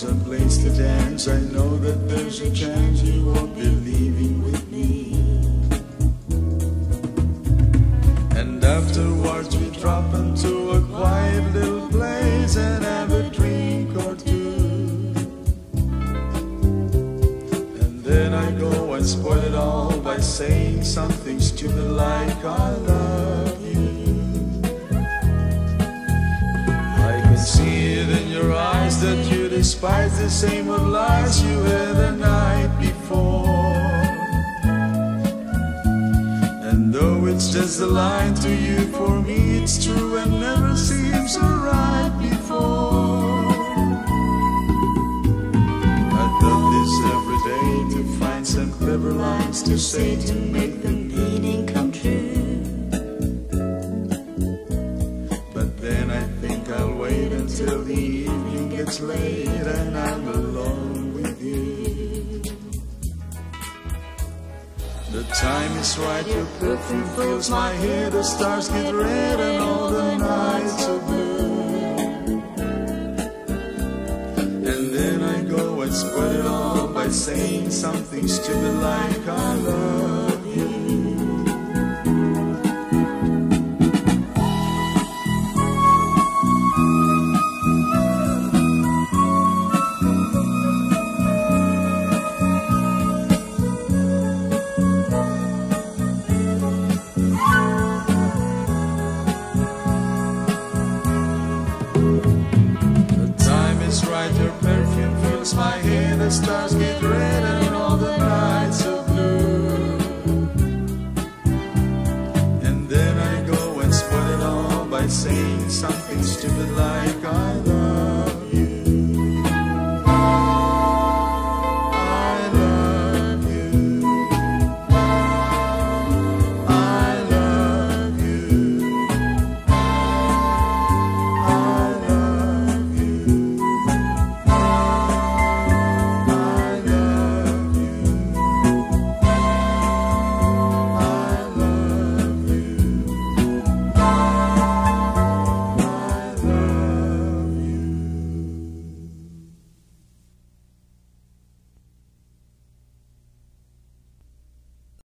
there's a place to dance. I know that there's a chance you won't be leaving with me. And afterwards we drop into a quiet little place and have a drink or two. And then I go and spoil it all by saying something stupid like I love you. I can see it in your eyes that you despise the same old lies you had the night before. And though it's just a lie to you, for me it's true and never seems so right before. I thought this every day to find some clever lines to say to make the gets late and I'm alone with you. The time is right, your perfume fills my head, the stars get red and all the nights are blue. And then I go and spoil it all by saying something stupid like I love Your perfume fills my head, the stars get red, and all the nights are blue. And then I go and spoil it all by saying something stupid like I love.